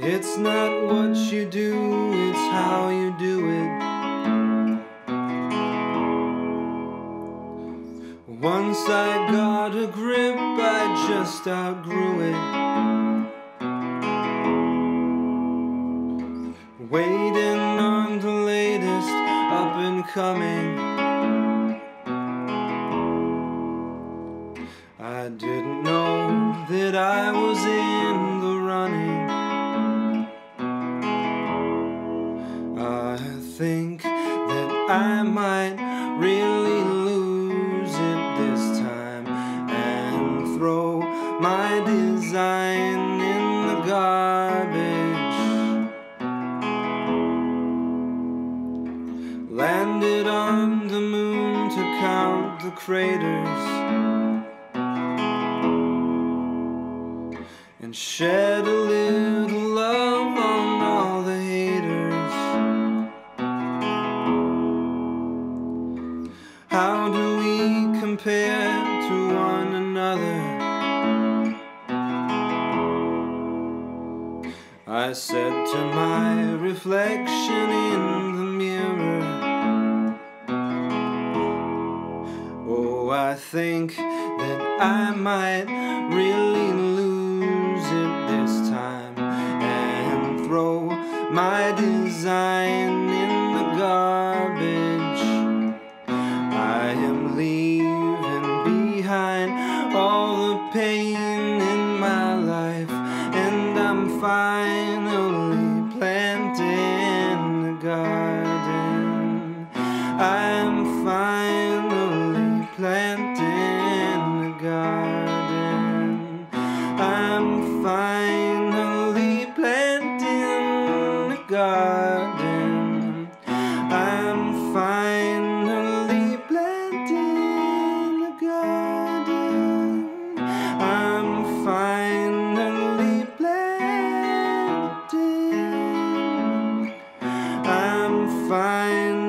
It's not what you do, it's how you do it. Once I got a grip, I just outgrew it. Waiting on the latest up and coming. I didn't know that I was in I might really lose it this time and throw my design in the garbage. Landed on the moon to count the craters. and shed Do we compare to one another? I said to my reflection in the mirror. Oh, I think that I might really lose it this time and throw my design garden. I am finally planting a garden. I'm finally planting a garden. find